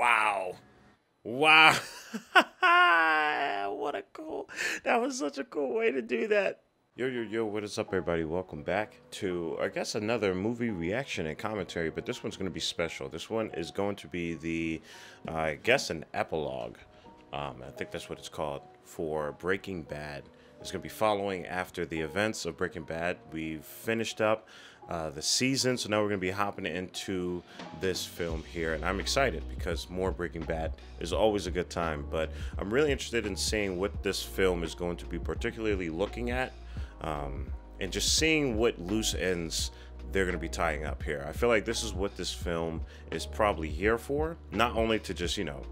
Wow. Wow. what a cool. That was such a cool way to do that. Yo, yo, yo, what is up, everybody? Welcome back to, I guess, another movie reaction and commentary, but this one's going to be special. This one is going to be the, uh, I guess, an epilogue. Um, I think that's what it's called for Breaking Bad. It's going to be following after the events of Breaking Bad. We've finished up uh, the season, so now we're going to be hopping into this film here. And I'm excited because more Breaking Bad is always a good time. But I'm really interested in seeing what this film is going to be particularly looking at um, and just seeing what loose ends they're going to be tying up here. I feel like this is what this film is probably here for, not only to just, you know,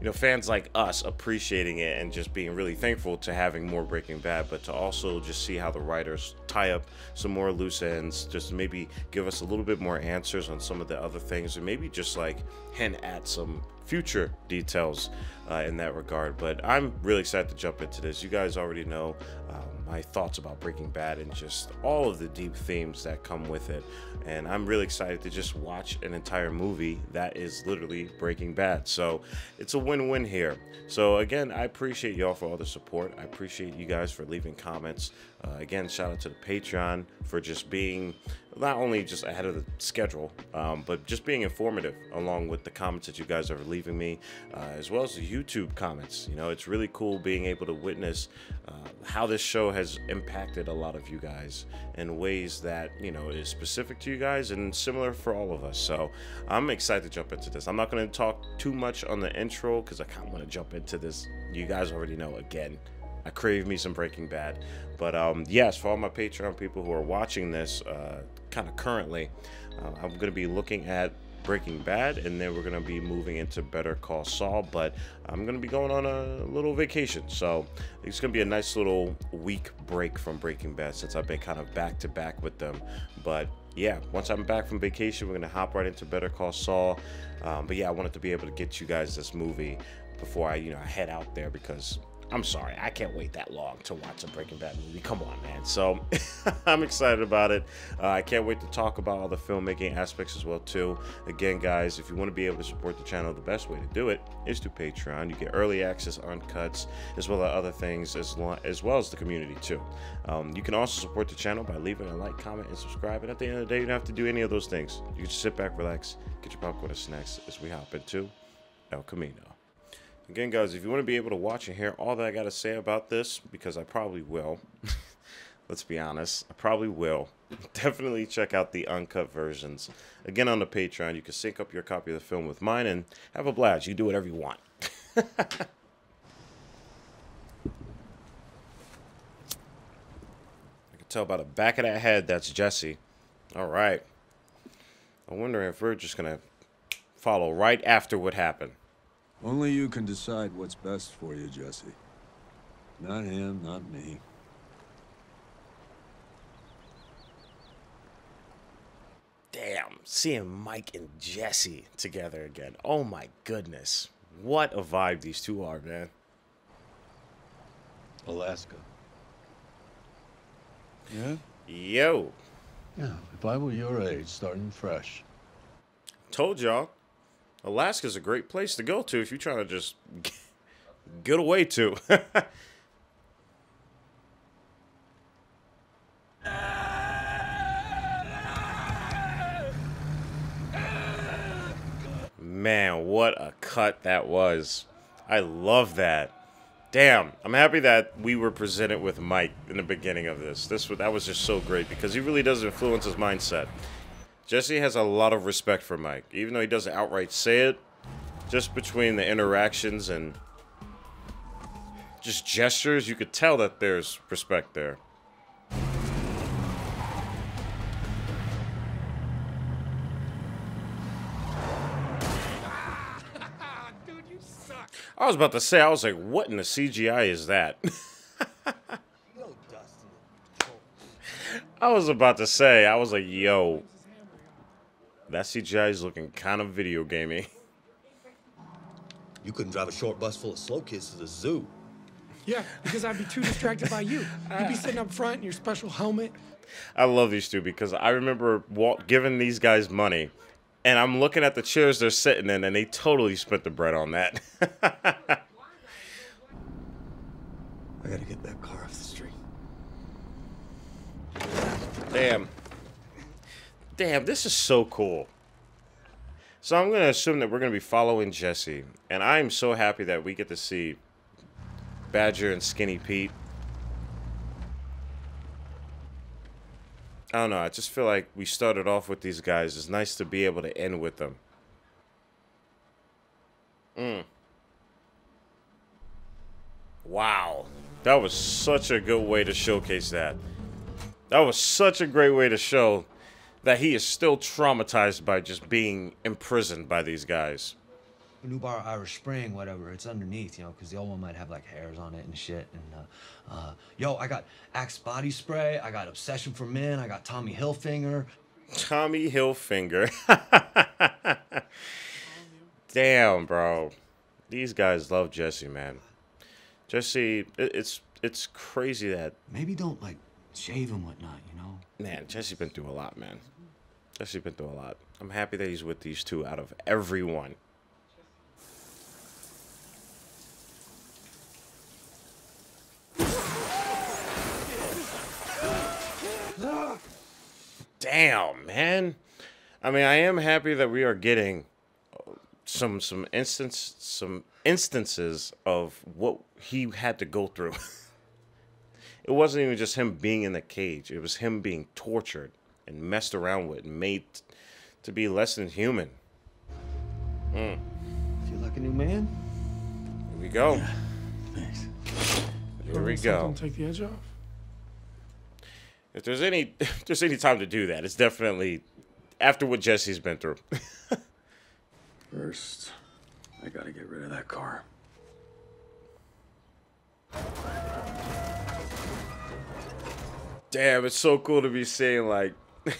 you know, fans like us appreciating it and just being really thankful to having more Breaking Bad, but to also just see how the writers tie up some more loose ends, just maybe give us a little bit more answers on some of the other things, and maybe just like hint at some future details uh, in that regard. But I'm really excited to jump into this. You guys already know um, my thoughts about Breaking Bad and just all of the deep themes that come with it. And I'm really excited to just watch an entire movie that is literally Breaking Bad. So it's a win win here. So again, I appreciate y'all for all the support. I appreciate you guys for leaving comments. Uh, again, shout out to the Patreon for just being not only just ahead of the schedule, um, but just being informative along with the comments that you guys are leaving me, uh, as well as the YouTube comments. You know, it's really cool being able to witness uh, how this show has impacted a lot of you guys in ways that, you know, is specific to you guys and similar for all of us. So I'm excited to jump into this. I'm not going to talk too much on the intro because I kind of want to jump into this. You guys already know again. I crave me some Breaking Bad. But um, yes, for all my Patreon people who are watching this uh, kind of currently, uh, I'm going to be looking at Breaking Bad, and then we're gonna be moving into Better Call Saul. But I'm gonna be going on a little vacation, so it's gonna be a nice little week break from Breaking Bad since I've been kind of back to back with them. But yeah, once I'm back from vacation, we're gonna hop right into Better Call Saul. Um, but yeah, I wanted to be able to get you guys this movie before I, you know, head out there because I'm sorry, I can't wait that long to watch a Breaking Bad movie. Come on, man. So I'm excited about it. Uh, I can't wait to talk about all the filmmaking aspects as well too. Again, guys, if you want to be able to support the channel, the best way to do it is to Patreon. You get early access uncuts as well as other things as, as well as the community too. Um, you can also support the channel by leaving a like, comment, and subscribe. And at the end of the day, you don't have to do any of those things. You can just sit back, relax, get your popcorn and snacks as we hop into El Camino. Again, guys, if you want to be able to watch and hear all that I got to say about this, because I probably will, let's be honest, I probably will, definitely check out the uncut versions. Again, on the Patreon, you can sync up your copy of the film with mine and have a blast. You do whatever you want. I can tell by the back of that head that's Jesse. All right. I wonder if we're just going to follow right after what happened. Only you can decide what's best for you, Jesse. Not him, not me. Damn, seeing Mike and Jesse together again. Oh my goodness. What a vibe these two are, man. Alaska. Yeah? Yo. Yeah, if I were your age, starting fresh. Told y'all. Alaska's a great place to go to if you're trying to just get away to. Man, what a cut that was. I love that. Damn, I'm happy that we were presented with Mike in the beginning of this. This that was just so great because he really does influence his mindset. Jesse has a lot of respect for Mike, even though he doesn't outright say it. Just between the interactions and just gestures, you could tell that there's respect there. Dude, you suck. I was about to say, I was like, what in the CGI is that? I was about to say, I was like, yo, that CGI is looking kind of video gamey. You couldn't drive a short bus full of slow kids to the zoo. Yeah, because I'd be too distracted by you. You'd be sitting up front in your special helmet. I love these two because I remember Walt giving these guys money And I'm looking at the chairs they're sitting in, and they totally spent the bread on that. I gotta get that car off the street. Damn. Damn, this is so cool. So I'm going to assume that we're going to be following Jesse. And I am so happy that we get to see Badger and Skinny Pete. I don't know. I just feel like we started off with these guys. It's nice to be able to end with them. Mm. Wow. That was such a good way to showcase that. That was such a great way to show that he is still traumatized by just being imprisoned by these guys. New bar Irish Spring, whatever. It's underneath, you know, because the old one might have like hairs on it and shit. And uh, uh, yo, I got Axe body spray. I got Obsession for Men. I got Tommy Hilfiger. Tommy Hilfiger. Damn, bro. These guys love Jesse, man. Jesse, it's it's crazy that Maybe don't like shave and whatnot, you know. Man, Jesse's been through a lot, man. Jesse's been through a lot. I'm happy that he's with these two out of everyone. Damn, man. I mean, I am happy that we are getting some some instance some instances of what he had to go through. it wasn't even just him being in the cage. It was him being tortured and messed around with and made to be less than human. Mm. Feel like a new man? Here we go. Thanks. Here we go. to Take the edge off. If there's any if there's any time to do that, it's definitely after what Jesse's been through. First, I gotta get rid of that car. Damn, it's so cool to be seeing like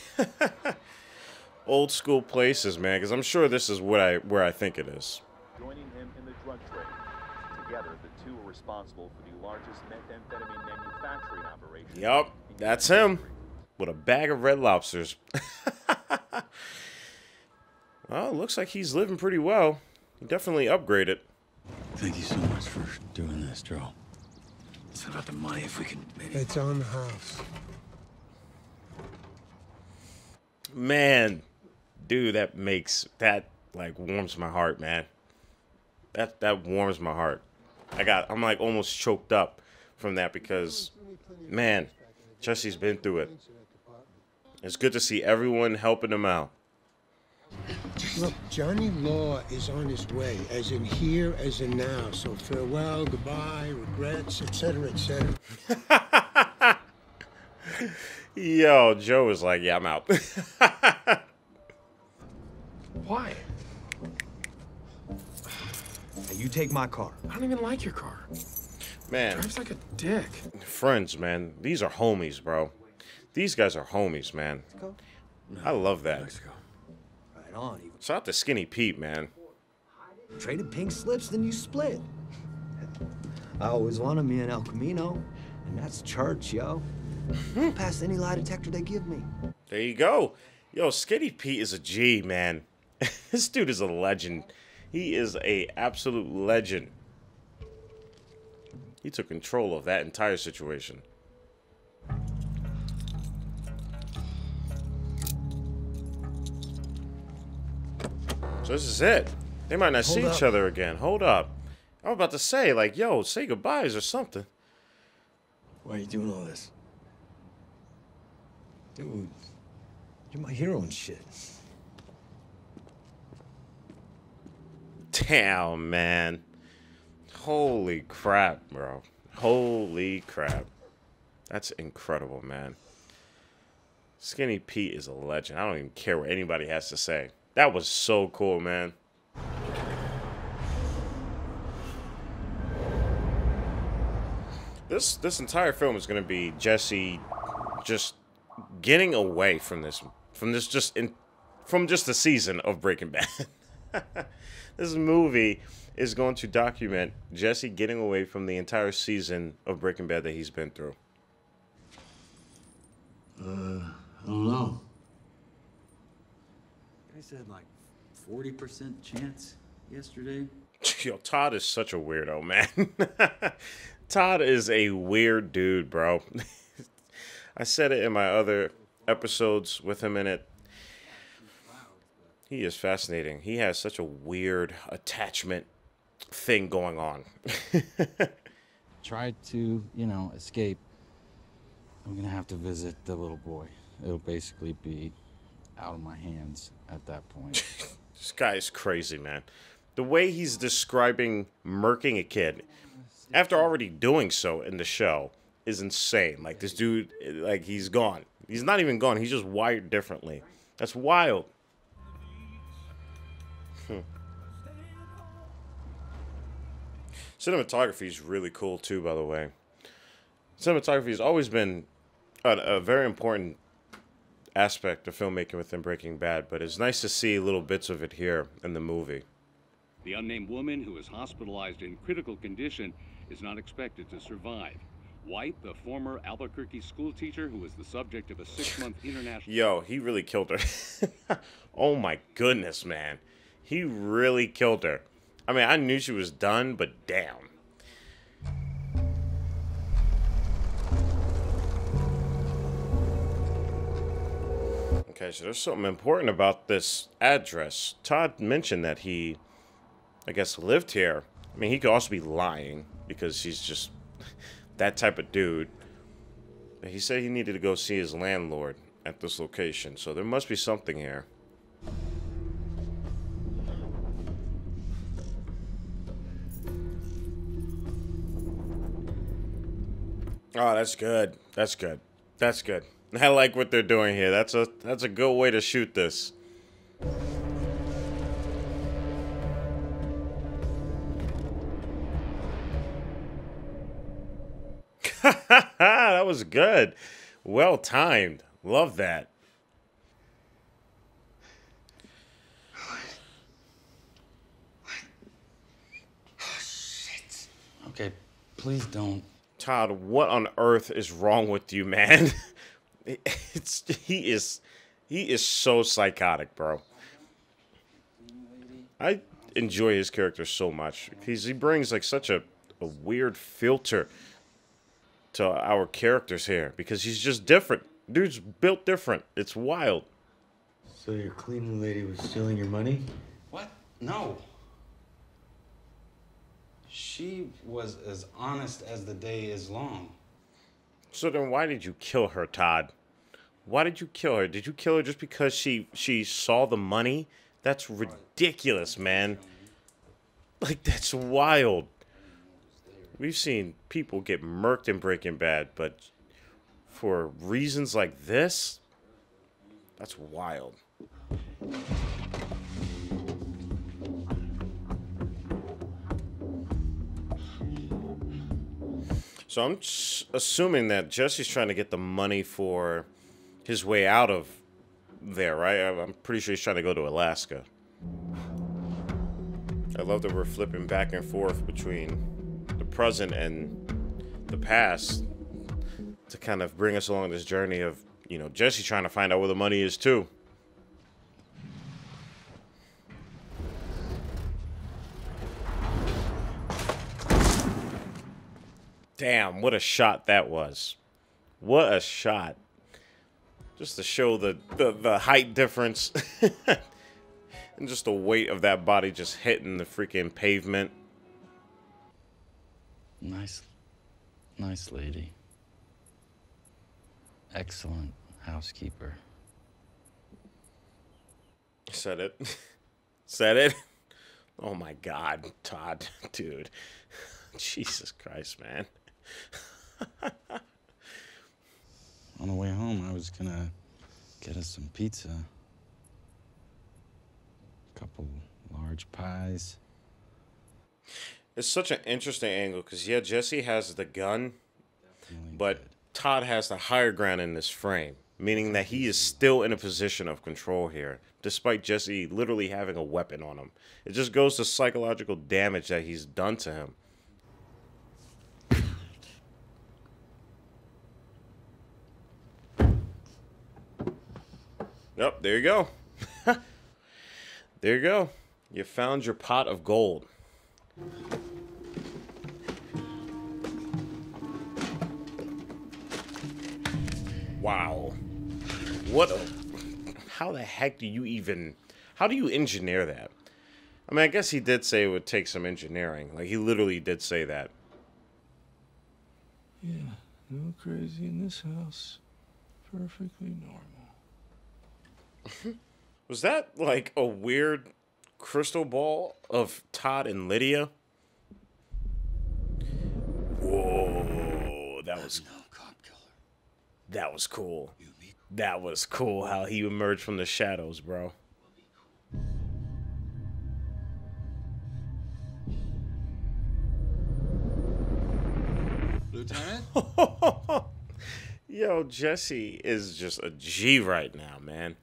old school places, man. Because I'm sure this is what I where I think it is. joining him in the drug trade. Together, the two are responsible for the largest methamphetamine manufacturing operation. Yup, that's him with a bag of red lobsters. well, looks like he's living pretty well. He definitely upgraded. Thank you so much for doing this, Joe. It's about the money if we can maybe. It's on the house. Man, dude, that makes that like warms my heart, man. That that warms my heart. I got I'm like almost choked up from that because man, Jesse's been through it. It's good to see everyone helping him out. Look, Johnny Law is on his way, as in here, as in now. So farewell, goodbye, regrets, etc., etc. Yo, Joe is like, yeah, I'm out. Why? Hey, you take my car. I don't even like your car. man, Drives like a dick. friends, man. These are homies, bro. These guys are homies, man. Go. I love that. Mexico. Right on. Shout out to Skinny Pete, man. traded pink slips, then you split. I always wanted me an El Camino, and that's church, yo. I'll pass any lie detector they give me. There you go. Yo, Skinny Pete is a G, man. this dude is a legend. He is a absolute legend. He took control of that entire situation. So this is it. They might not see Hold each other again. Hold up. I was about to say, like, yo, say goodbyes or something. Why are you doing all this? Dude, you're my hero and shit. Damn, man. Holy crap, bro. Holy crap. That's incredible, man. Skinny Pete is a legend. I don't even care what anybody has to say. That was so cool, man. This this entire film is going to be Jesse just getting away from this from this just in from just the season of Breaking Bad. this movie is going to document Jesse getting away from the entire season of Breaking Bad that he's been through. Uh, I don't know. I said like 40% chance yesterday. Yo, Todd is such a weirdo, man. Todd is a weird dude, bro. I said it in my other episodes with him in it. He is fascinating. He has such a weird attachment thing going on. Try to, you know, escape. I'm gonna have to visit the little boy. It'll basically be out of my hands at that point. this guy is crazy, man. The way he's describing murking a kid after already doing so in the show is insane. Like this dude, like he's gone. He's not even gone. He's just wired differently. That's wild. Cinematography is really cool too, by the way. Cinematography has always been a, a very important aspect of filmmaking within Breaking Bad, but it's nice to see little bits of it here in the movie. The unnamed woman who is hospitalized in critical condition is not expected to survive. White, the former Albuquerque schoolteacher who was the subject of a six-month international... Yo, he really killed her. oh my goodness, man. He really killed her. I mean, I knew she was done, but damn. Okay, so there's something important about this address. Todd mentioned that he, I guess, lived here. I mean, he could also be lying because he's just that type of dude. He said he needed to go see his landlord at this location, so there must be something here. Oh, that's good. That's good. That's good. I like what they're doing here. That's a that's a good way to shoot this. that was good. Well timed. Love that. okay, please don't. Todd, what on earth is wrong with you, man? it's he is he is so psychotic, bro. I enjoy his character so much because he brings like such a, a weird filter to our characters here because he's just different. Dude's built different. It's wild. So your cleaning lady was stealing your money? What? No. She was as honest as the day is long. So then why did you kill her, Todd? Why did you kill her? Did you kill her just because she she saw the money? That's ridiculous, man. Like that's wild. We've seen people get murked in Breaking Bad, but for reasons like this, that's wild. So I'm assuming that Jesse's trying to get the money for his way out of there, right? I'm pretty sure he's trying to go to Alaska. I love that we're flipping back and forth between the present and the past to kind of bring us along this journey of, you know, Jesse trying to find out where the money is too. Damn, what a shot that was. What a shot. Just to show the, the, the height difference. and just the weight of that body just hitting the freaking pavement. Nice, nice lady. Excellent housekeeper. Said it. Said it. Oh my god, Todd, dude. Jesus Christ, man. On the way home, I was gonna get us some pizza. A couple large pies. It's such an interesting angle because, yeah, Jesse has the gun, but Todd has the higher ground in this frame, meaning that he is still in a position of control here, despite Jesse literally having a weapon on him. It just goes to psychological damage that he's done to him. Yep, there you go. There you go. You found your pot of gold. Wow. What a. How the heck do you even. How do you engineer that? I mean, I guess he did say it would take some engineering. Like, he literally did say that. Yeah, no crazy in this house. Perfectly normal. Was that like a weird crystal ball of Todd and Lydia? Whoa, that was that was cool. That was cool how he emerged from the shadows, bro. Lieutenant? Yo, Jesse is just a G right now, man.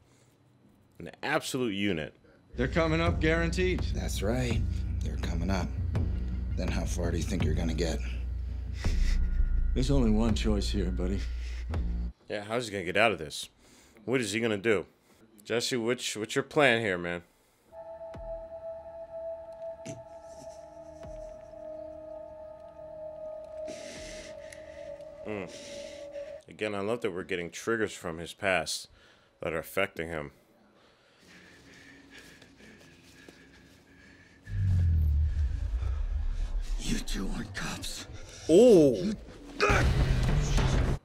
An absolute unit. They're coming up, guaranteed. That's right. They're coming up. Then how far do you think you're gonna get? There's only one choice here, buddy. Yeah, how's he gonna get out of this? What is he gonna do? Jesse, which what's your plan here, man? Mm. Again, I love that we're getting triggers from his past that are affecting him. You two aren't cops. Oh.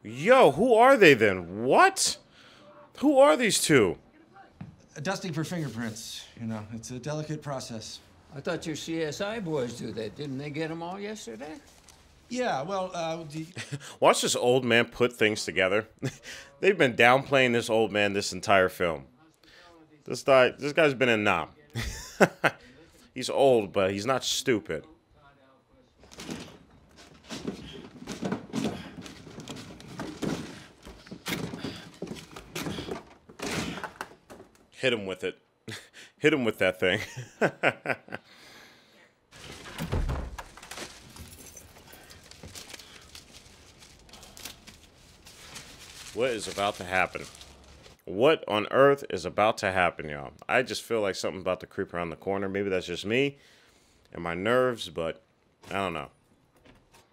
Yo, who are they then? What? Who are these two? Dusting for fingerprints. You know, it's a delicate process. I thought your CSI boys do that. Didn't they get them all yesterday? Yeah, well, uh, the... Watch this old man put things together. They've been downplaying this old man this entire film. This guy, this guy's been a Nam. he's old, but he's not stupid. Hit him with it. Hit him with that thing. what is about to happen? What on earth is about to happen, y'all? I just feel like something's about to creep around the corner. Maybe that's just me and my nerves, but I don't know.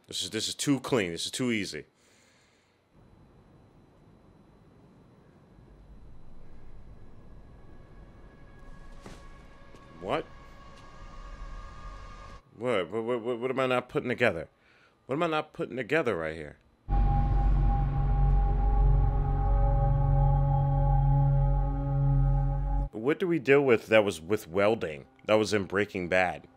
This is this is too clean. This is too easy. What? What? What, what? what am I not putting together? What am I not putting together right here? What do we deal with that was with welding? That was in Breaking Bad.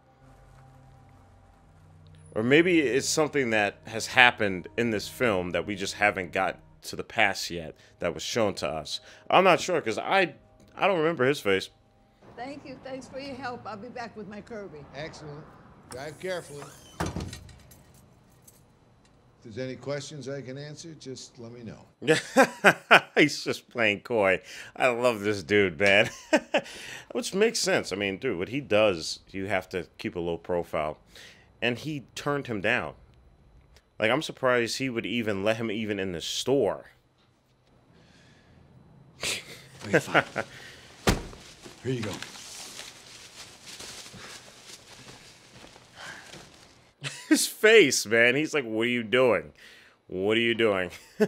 Or maybe it's something that has happened in this film that we just haven't got to the past yet that was shown to us. I'm not sure because I I don't remember his face. Thank you. Thanks for your help. I'll be back with my Kirby. Excellent. Drive carefully. If there's any questions I can answer, just let me know. He's just playing coy. I love this dude, man. Which makes sense. I mean, dude, what he does, you have to keep a low profile. And he turned him down. Like, I'm surprised he would even let him even in the store. Okay. Here you go. His face, man. He's like, what are you doing? What are you doing?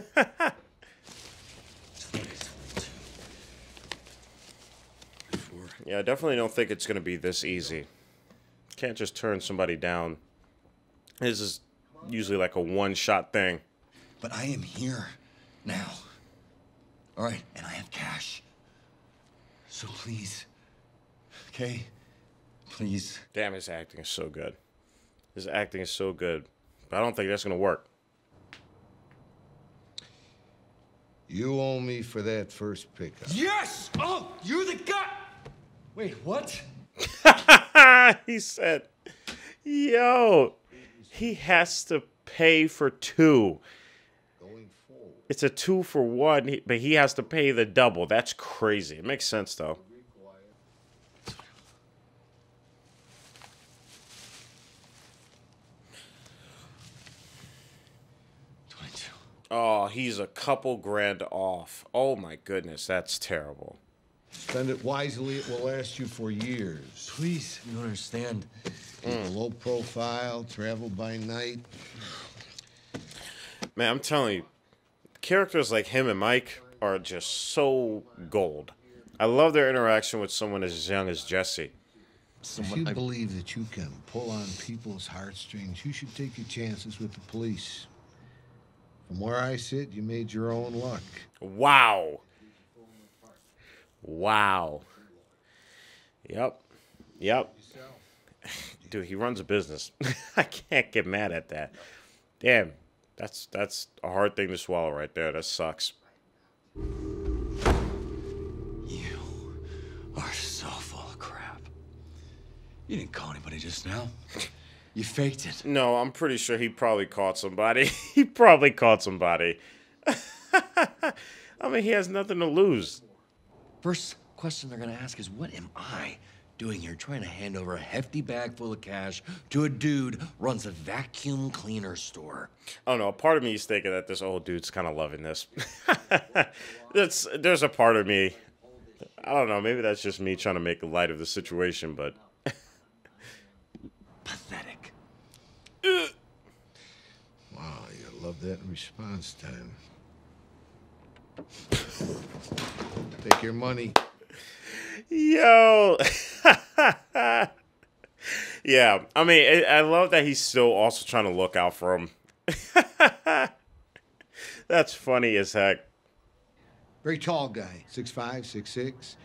yeah, I definitely don't think it's going to be this easy. Can't just turn somebody down. This is usually like a one shot thing. But I am here now. All right, and I have cash. So please, okay? Please. Damn, his acting is so good. His acting is so good. But I don't think that's going to work. You owe me for that first pickup. Yes! Oh, you're the guy! Wait, what? he said, yo, he has to pay for two. It's a two for one, but he has to pay the double. That's crazy. It makes sense, though. Oh, he's a couple grand off. Oh my goodness, that's terrible. Spend it wisely, it will last you for years. Please, you understand. Keep a low profile, travel by night. Man, I'm telling you, characters like him and Mike are just so gold. I love their interaction with someone as young as Jesse. if you believe that you can pull on people's heartstrings, you should take your chances with the police. From where I sit, you made your own luck. Wow. Wow. Yep. Yep. Dude, he runs a business. I can't get mad at that. Damn. That's that's a hard thing to swallow right there. That sucks. You are so full of crap. You didn't call anybody just now. You faked it. No, I'm pretty sure he probably caught somebody. he probably caught somebody. I mean, he has nothing to lose. First question they're gonna ask is, what am I doing here trying to hand over a hefty bag full of cash to a dude who runs a vacuum cleaner store? Oh, I don't know. Part of me is thinking that this old dude's kind of loving this. that's there's a part of me. I don't know. Maybe that's just me trying to make light of the situation, but Pathetic. Wow, you love that response time. Take your money. Yo. yeah, I mean, I love that he's still also trying to look out for him. That's funny as heck. Very tall guy, 6'5", 6'6".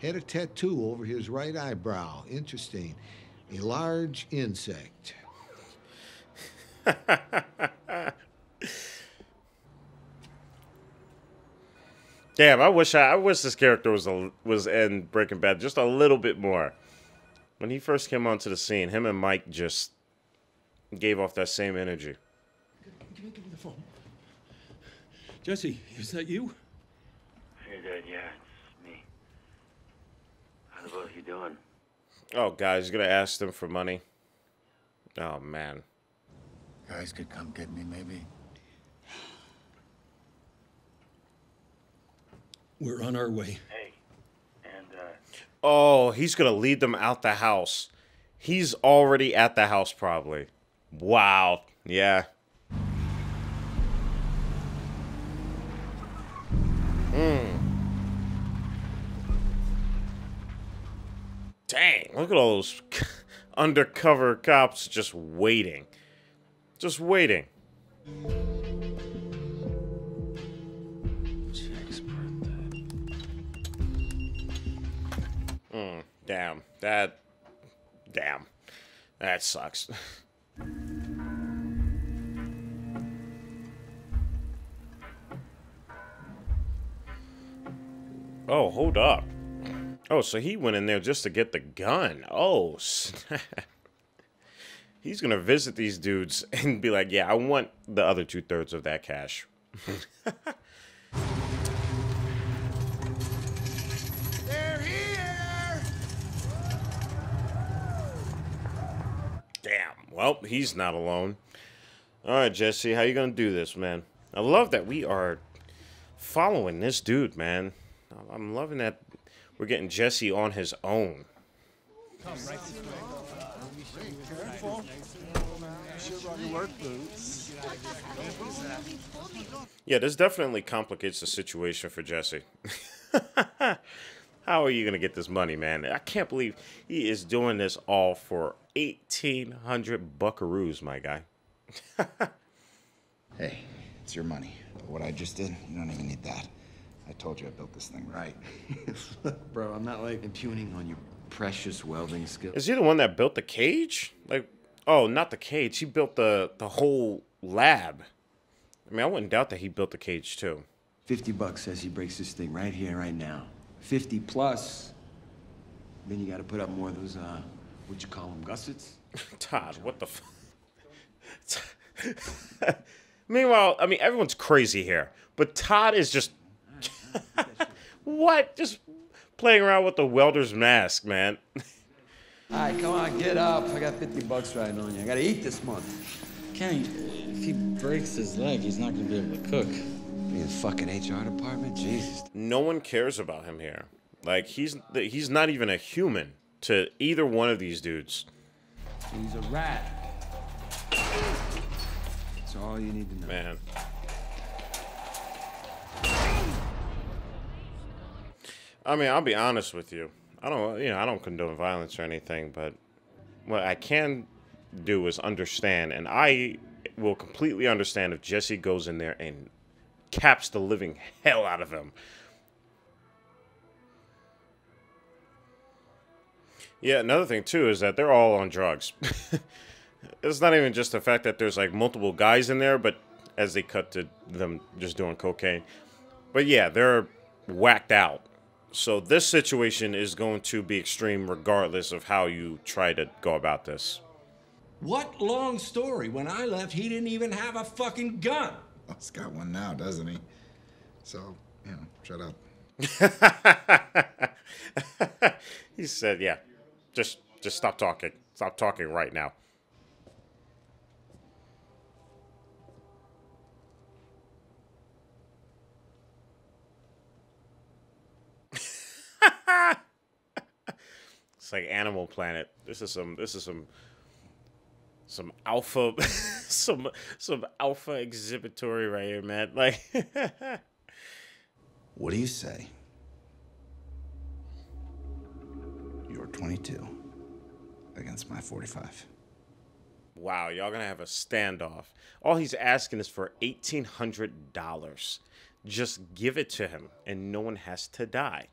Had a tattoo over his right eyebrow. Interesting. A large insect. Damn, I wish I, I wish this character was a, was in Breaking Bad just a little bit more. When he first came onto the scene, him and Mike just gave off that same energy. Give me, give me the phone. Jesse, is that you? Hey, Dad, yeah, it's me. How the both you doing? Oh, guys, gonna ask them for money. Oh man. Guys could come get me, maybe. We're on our way. Hey, and, uh, Oh, he's gonna lead them out the house. He's already at the house, probably. Wow. Yeah. Mm. Dang, look at all those undercover cops just waiting. Just waiting. Damn. That. Damn. That sucks. oh, hold up. Oh, so he went in there just to get the gun. Oh, snap. He's gonna visit these dudes and be like, yeah, I want the other two thirds of that cash. They're here! Damn. Well, he's not alone. All right, Jesse, how you gonna do this, man? I love that we are following this dude, man. I'm loving that we're getting Jesse on his own. Come right this way. Yeah, this definitely complicates the situation for Jesse. How are you gonna get this money, man? I can't believe he is doing this all for eighteen hundred buckaroos, my guy. Hey, it's your money. But what I just did, you don't even need that. I told you I built this thing right. Bro, I'm not like impugning on your precious welding skills. Is he the one that built the cage? Like, oh, not the cage. He built the the whole lab. I mean, I wouldn't doubt that he built the cage too. 50 bucks says he breaks this thing right here, right now. 50 plus. Then you gotta put up more of those, uh, what you call them, gussets? Todd, what the f- Meanwhile, I mean, everyone's crazy here, but Todd is just. what? Just playing around with the welder's mask, man. All right, come on, get up. I got 50 bucks riding on you. I gotta eat this month. Kenny, if he breaks his leg, he's not gonna be able to cook. In the fucking HR department? Jesus. No one cares about him here. Like he's he's not even a human to either one of these dudes. He's a rat. That's all you need to know. Man. I mean, I'll be honest with you. I don't, you know, I don't condone violence or anything, but what I can do is understand, and I will completely understand if Jesse goes in there and caps the living hell out of him. Yeah, another thing too is that they're all on drugs. it's not even just the fact that there's like multiple guys in there, but as they cut to them just doing cocaine. But yeah, they're whacked out. So this situation is going to be extreme regardless of how you try to go about this. What long story? When I left, he didn't even have a fucking gun. Well, he's got one now, doesn't he? So, you know, shut up. he said, "Yeah, just just stop talking. Stop talking right now." it's like Animal Planet. This is some. This is some. Some alpha, some some alpha exhibitory right here, man. Like, What do you say? 22 against my 45. Wow, y'all gonna have a standoff. All he's asking is for eighteen hundred dollars. Just give it to him, and no one has to die.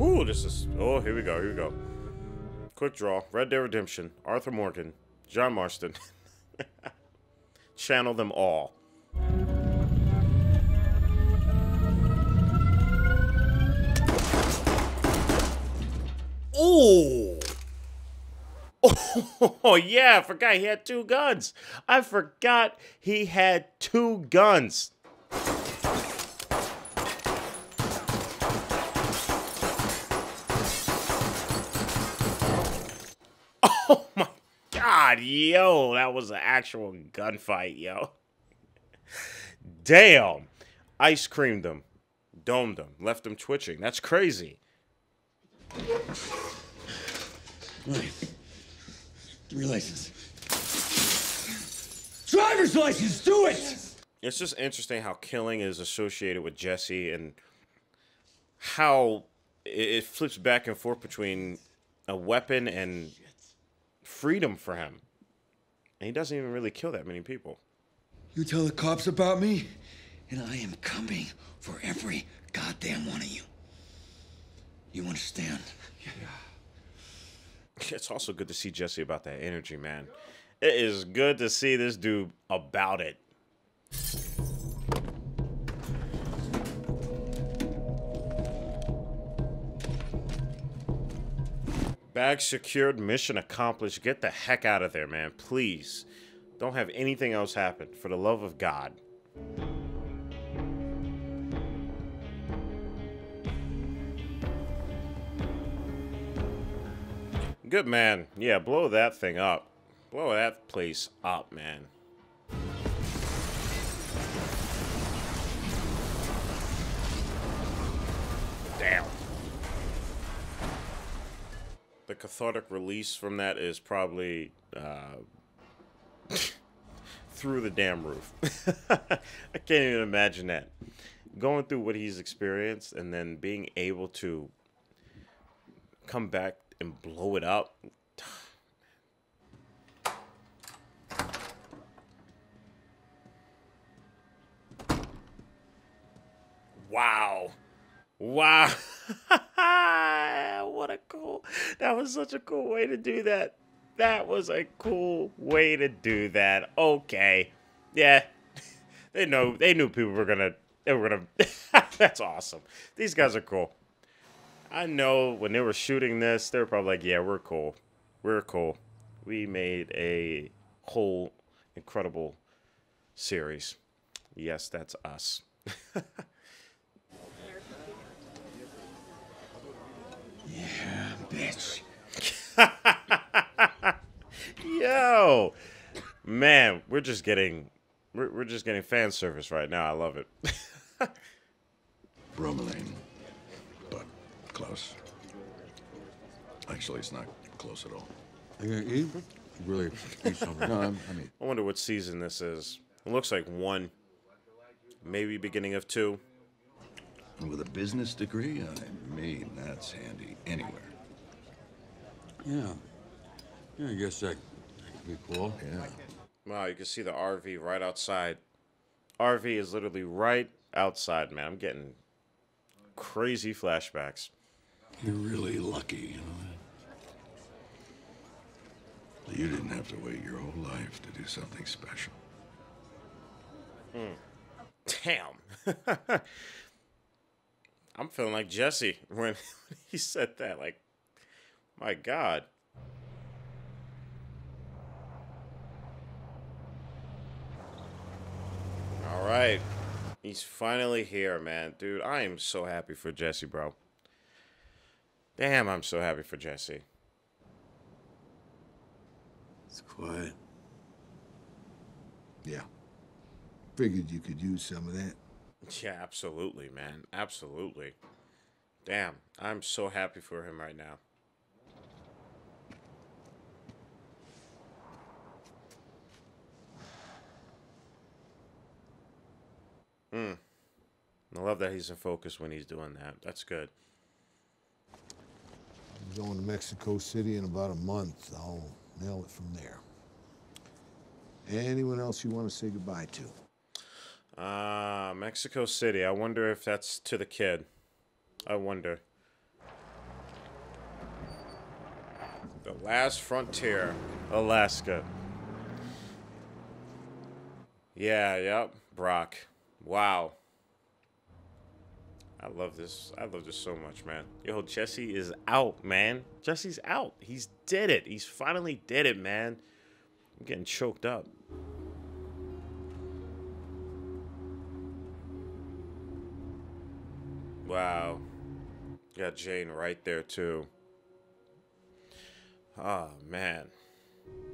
Ooh, this is. Oh, here we go. Here we go. Quick draw. Red Dead Redemption. Arthur Morgan. John Marston. Channel them all. Oh, yeah, I forgot he had two guns. I forgot he had two guns. Oh my god, yo, that was an actual gunfight, yo. Damn. Ice creamed them, domed them, left them twitching. That's crazy. Right. Give me your license. Driver's license, do it! It's just interesting how killing is associated with Jesse and how it, it flips back and forth between a weapon and freedom for him. And he doesn't even really kill that many people. You tell the cops about me, and I am coming for every goddamn one of you. You understand? It's also good to see Jesse about that energy, man. It is good to see this dude about it. Bag secured, mission accomplished. Get the heck out of there, man. Please. Don't have anything else happen. For the love of God. Good man. Yeah, blow that thing up. Blow that place up, man. Damn. The cathartic release from that is probably uh, through the damn roof. I can't even imagine that. Going through what he's experienced and then being able to come back and blow it up. Wow. Wow. what a cool. That was such a cool way to do that. That was a cool way to do that. Okay. Yeah. They know they knew people were going to they were going to That's awesome. These guys are cool. I know when they were shooting this, they were probably like, "Yeah, we're cool. We're cool. We made a whole incredible series." Yes, that's us. Yeah, bitch. Yo, man, we're just getting We're, we're just getting fan service right now. I love it. Bromelain. But close. Actually, it's not close at all. You gonna eat? Really eat something? no, I'm, I mean, I wonder what season this is. It looks like one, maybe beginning of two. And with a business degree, I mean, that's handy anywhere. yeah. Yeah, I guess that, that could be cool. Yeah. Wow, you can see the RV right outside. RV is literally right outside, man. I'm getting crazy flashbacks. You're really lucky, you know that? You didn't have to wait your whole life to do something special. Hmm. Damn. I'm feeling like Jesse when he said that. Like, my God. All right. He's finally here, man. Dude, I am so happy for Jesse, bro. Damn, I'm so happy for Jesse. It's quiet. Yeah. Figured you could use some of that. Yeah, absolutely, man. Absolutely. Damn, I'm so happy for him right now. Hmm. I love that he's in focus when he's doing that. That's good. Going to Mexico City in about a month. I'll mail it from there. Anyone else you want to say goodbye to? Ah, Mexico City. I wonder if that's to the kid. I wonder. The last frontier, Alaska. Yeah, yep, Brock. Wow. I love this. I love this so much, man. Yo, Jesse is out, man. Jesse's out. He's did it. He's finally did it, man. I'm getting choked up. Wow. Got Jane right there, too. Oh, man.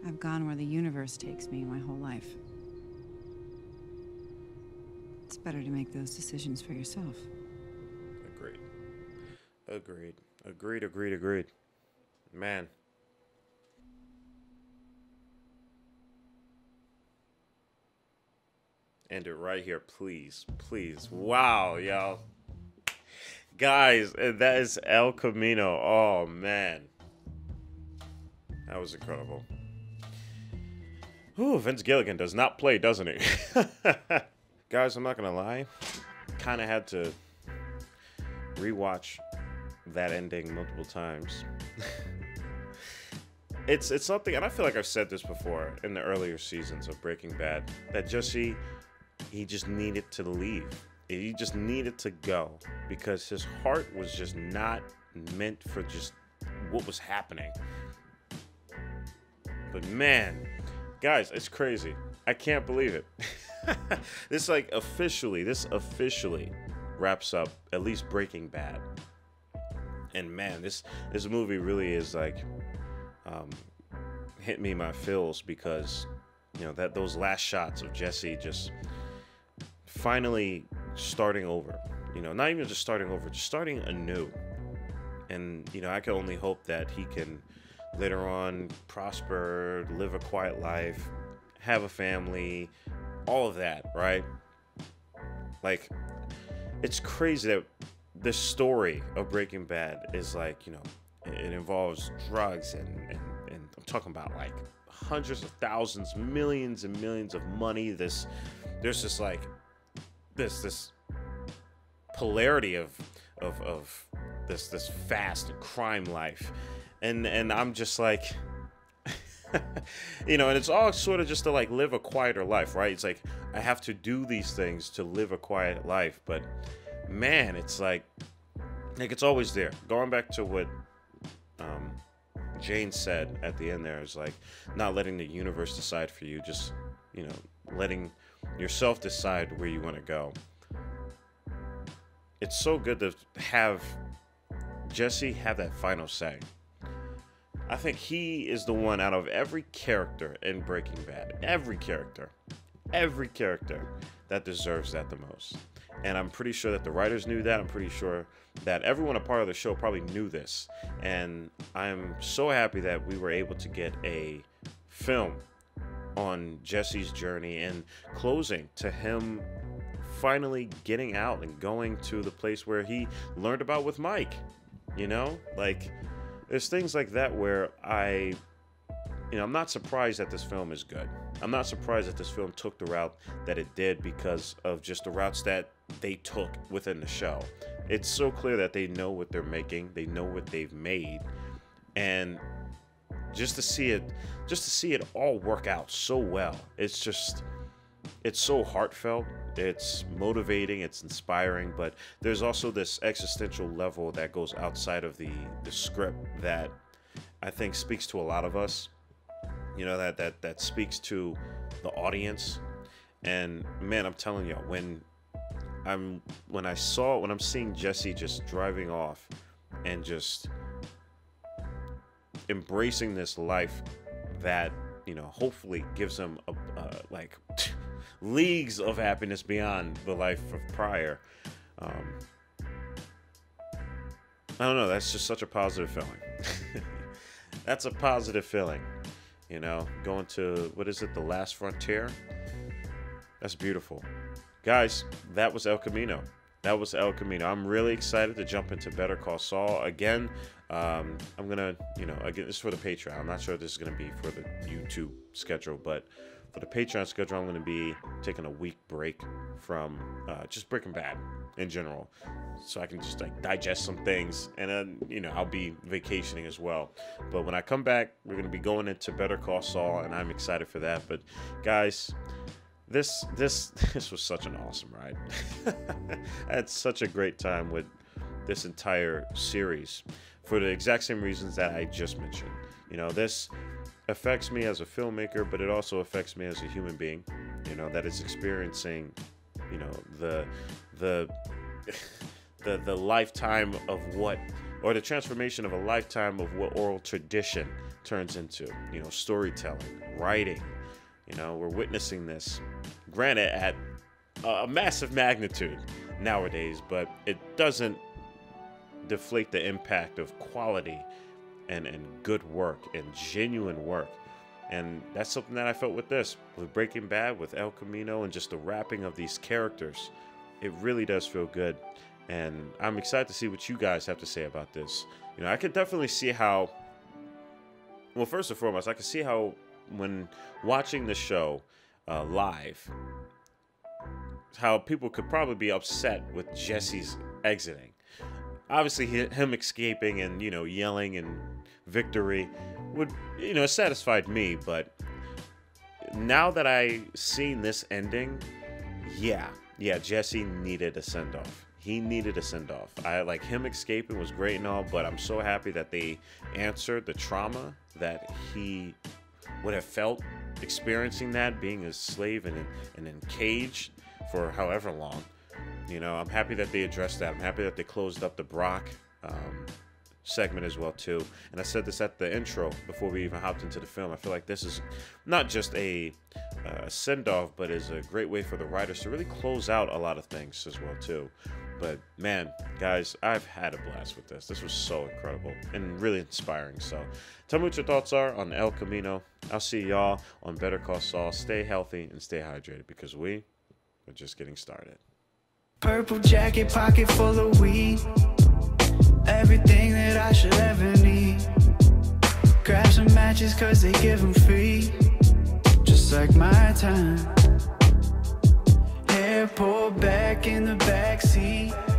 I've gone where the universe takes me my whole life. It's better to make those decisions for yourself. Agreed. Agreed. Agreed, agreed. Man. End it right here, please. Please. Wow, y'all. Guys, uh, that is El Camino. Oh, man. That was incredible. Ooh, Vince Gilligan does not play, doesn't he? Guys, I'm not going to lie. Kind of had to rewatch that ending multiple times. it's it's something, and I feel like I've said this before in the earlier seasons of Breaking Bad, that Jesse, he just needed to leave. He just needed to go because his heart was just not meant for just what was happening. But man, guys, it's crazy. I can't believe it. this like officially, this officially wraps up at least Breaking Bad. And man, this this movie really is like um, hit me my feels because you know that those last shots of Jesse just finally starting over. You know, not even just starting over, just starting anew. And you know, I can only hope that he can later on prosper, live a quiet life, have a family, all of that, right? Like, it's crazy that the story of Breaking Bad is like, you know, it involves drugs and, and, and I'm talking about like hundreds of thousands, millions and millions of money. This, there's just like this, this polarity of, of, of this, this fast crime life. And, and I'm just like, you know, and it's all sort of just to like live a quieter life, right? It's like I have to do these things to live a quiet life, but man, it's like like it's always there. Going back to what um, Jane said at the end there is like not letting the universe decide for you, just you know, letting yourself decide where you want to go. It's so good to have Jesse have that final say. I think he is the one out of every character in Breaking Bad, every character, every character that deserves that the most. And I'm pretty sure that the writers knew that. I'm pretty sure that everyone a part of the show probably knew this. And I'm so happy that we were able to get a film on Jesse's journey and closing to him finally getting out and going to the place where he learned about with Mike. You know, like there's things like that where I, you know, I'm not surprised that this film is good. I'm not surprised that this film took the route that it did because of just the routes that they took within the show. It's so clear that they know what they're making, they know what they've made, and just to see it just to see it all work out so well it's just it's so heartfelt it's motivating it's inspiring but there's also this existential level that goes outside of the the script that i think speaks to a lot of us you know that that that speaks to the audience. And man i'm telling you when i'm when i saw when i'm seeing jesse just driving off and just embracing this life that you know hopefully gives him a, like leagues of happiness beyond the life of prior um, i don't know that's just such a positive feeling. That's a positive feeling you know going to what is it the last frontier that's beautiful guys that was el camino that was El Camino. I'm really excited to jump into Better Call Saul again. Um, I'm gonna, you know, again, this is for the Patreon. I'm not sure this is gonna be for the YouTube schedule, but for the Patreon schedule, I'm gonna be taking a week break from uh, just Breaking Bad in general, so I can just like digest some things, and then you know I'll be vacationing as well. But when I come back, we're gonna be going into Better Call Saul, and I'm excited for that. But guys this this this was such an awesome ride. I had such a great time with this entire series for the exact same reasons that I just mentioned. You know, this affects me as a filmmaker, but it also affects me as a human being. You know, that is experiencing, you know, the the the the lifetime of what or the transformation of a lifetime of what oral tradition turns into. You know, storytelling, writing, you know, we're witnessing this, granted at a massive magnitude nowadays, but it doesn't deflate the impact of quality and, and good work and genuine work. And that's something that I felt with this, with Breaking Bad, with El Camino, and just the wrapping of these characters. It really does feel good. And I'm excited to see what you guys have to say about this. You know, I could definitely see how, well, first and foremost, I can see how when watching the show uh, live, how people could probably be upset with Jesse's exiting. Obviously, him escaping and you know yelling and victory would you know satisfied me, but now that I seen this ending, yeah, yeah, Jesse needed a send off. He needed a send off. I like him escaping was great and all, but I'm so happy that they answered the trauma that he would have felt experiencing that, being a slave and in, and in cage for however long. You know, I'm happy that they addressed that. I'm happy that they closed up the Brock um, segment as well too. And I said this at the intro before we even hopped into the film. I feel like this is not just a uh, send off, but is a great way for the writers to really close out a lot of things as well too. But man, guys, I've had a blast with this. This was so incredible and really inspiring. So tell me what your thoughts are on El Camino. I'll see y'all on Better Call Saul. Stay healthy and stay hydrated because we are just getting started. Purple jacket, pocket full of weed. Everything that I should ever need. Grab some matches cause they give them free. Just like my time hair pulled back in the backseat